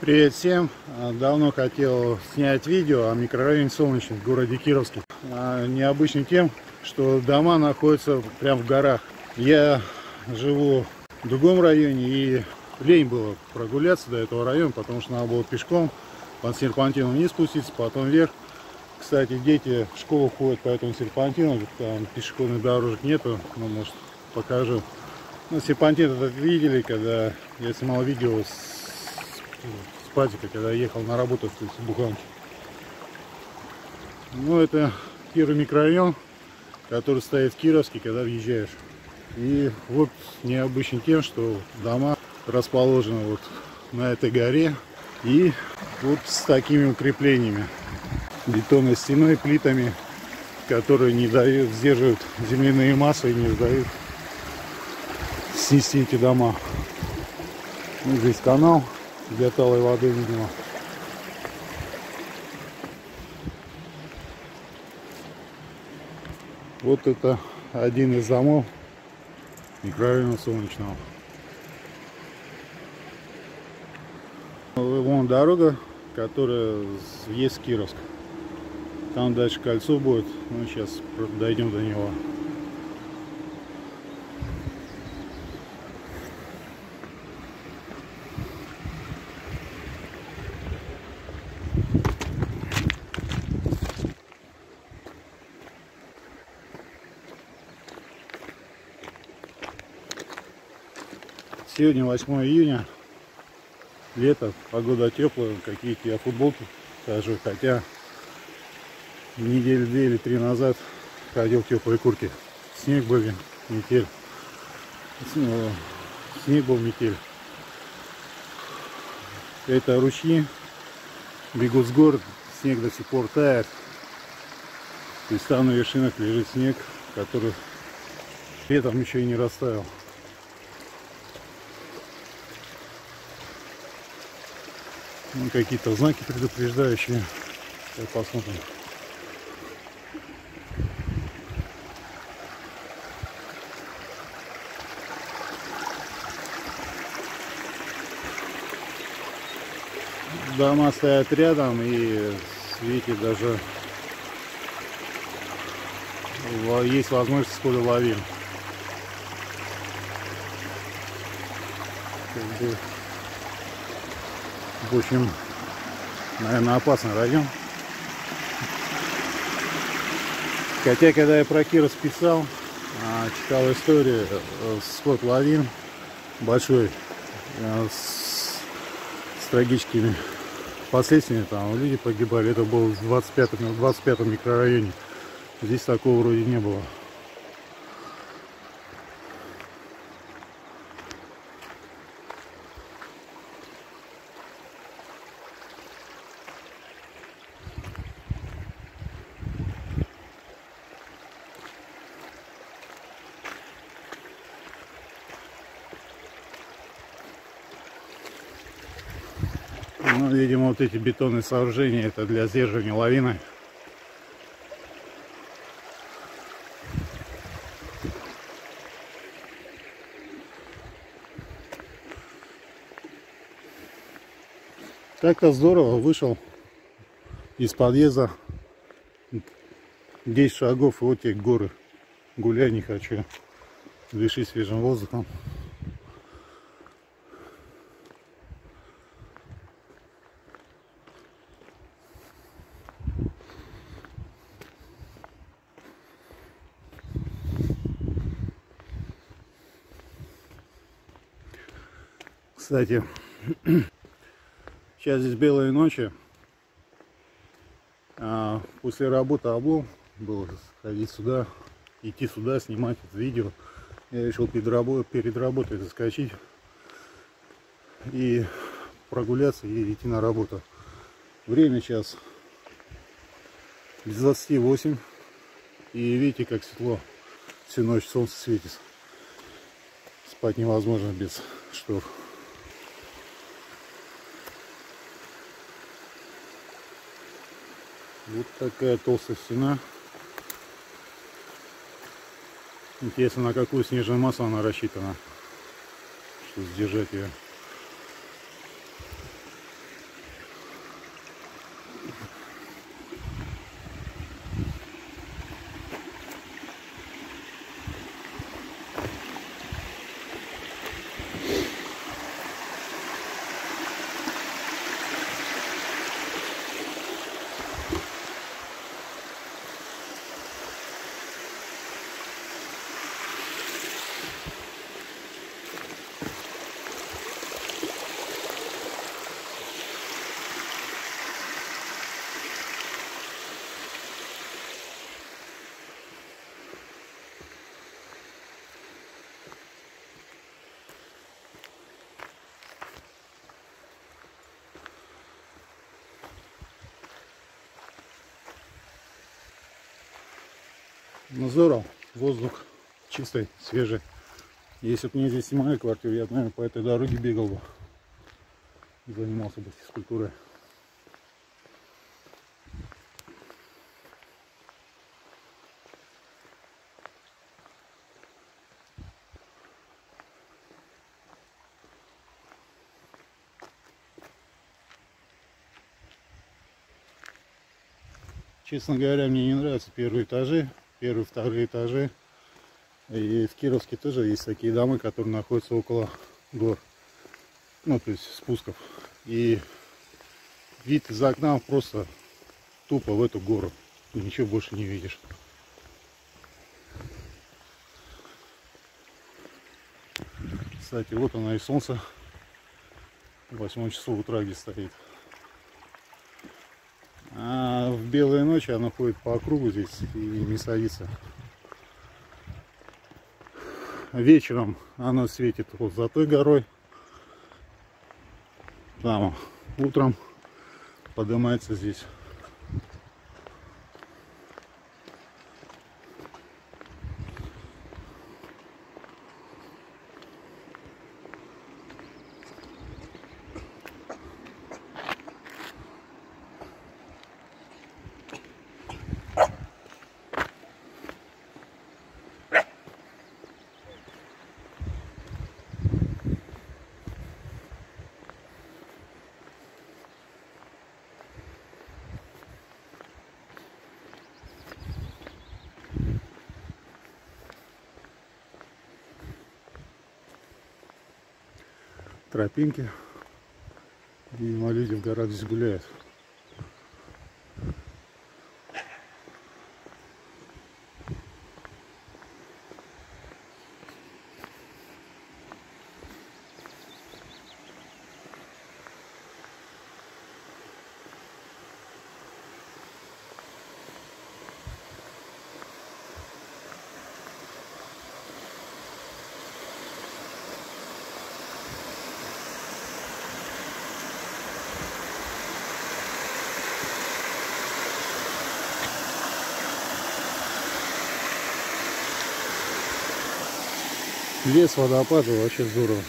Привет всем! А, давно хотел снять видео о микрорайоне Солнечный в городе Кировске. А, необычный тем, что дома находятся прямо в горах. Я живу в другом районе и лень было прогуляться до этого района, потому что надо было пешком по серпантину вниз спуститься, потом вверх. Кстати, дети в школу ходят по этому серпантину, там пешеходных дорожек нету, ну, может, покажу. Ну, серпантин этот видели, когда я снимал видео с, с патика, когда ехал на работу в Буханке. Ну, это первый микрорайон, который стоит в Кировске, когда въезжаешь. И вот необычный тем, что дома расположены вот на этой горе и вот с такими укреплениями бетонной стеной, плитами, которые не дают, сдерживают земляные массы и не дают снести эти дома. Ну, здесь канал для воды, видимо. Вот это один из домов микрорайона Солнечного. Вон дорога, которая есть Кировск. Там дальше кольцо будет. Ну, сейчас дойдем до него. Сегодня 8 июня, лето, погода теплая, какие-то я футболки хожу, хотя недели две или три назад ходил в теплые куртки. Снег был, метель. Снег был, метель. Это ручьи бегут с гор, снег до сих пор тает. Есть там на вершинах лежит снег, который летом еще и не растаял. Ну, какие-то знаки предупреждающие. Сейчас посмотрим. дома стоят рядом и видите даже есть возможность схода лавин. В общем, наверное, опасный район. Хотя, когда я про Киров писал, а, читал историю, э, сход лавин большой э, с, с трагическими последствиями, там люди погибали. Это было в 25, 25 микрорайоне. Здесь такого вроде не было. Ну, видимо, вот эти бетонные сооружения, это для сдерживания лавины. Так-то здорово, вышел из подъезда 10 шагов, и вот те горы. Гулять не хочу, дыши свежим воздухом. Кстати, сейчас здесь белые ночи. А после работы облом было ходить сюда, идти сюда, снимать это видео. Я решил перед работой, перед работой заскочить и прогуляться и идти на работу. Время сейчас без 28. И видите, как светло. Всю ночь солнце светит. Спать невозможно без штор. Вот такая толстая стена. Интересно, на какую снежную массу она рассчитана, чтобы сдержать ее. Ну здорово, воздух чистый, свежий. Если бы мне здесь снимали квартиру, я, наверное, по этой дороге бегал бы. И занимался бы физкультурой. Честно говоря, мне не нравятся первые этажи, первые, вторые этажи. И в Кировске тоже есть такие дома, которые находятся около гор. Ну, то есть спусков. И вид из окна просто тупо в эту гору. Ничего больше не видишь. Кстати, вот она и солнце. 8 часов утра где стоит. А в белые ночи оно ходит по округу здесь и не садится. Вечером оно светит вот за той горой. Там утром поднимается здесь. Тропинки. Видимо, люди в горах здесь гуляют. Лес, водопады, вообще здорово.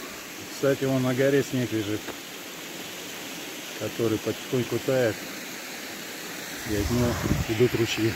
Кстати, вон на горе снег лежит, который потихоньку тает, и от него идут ручьи.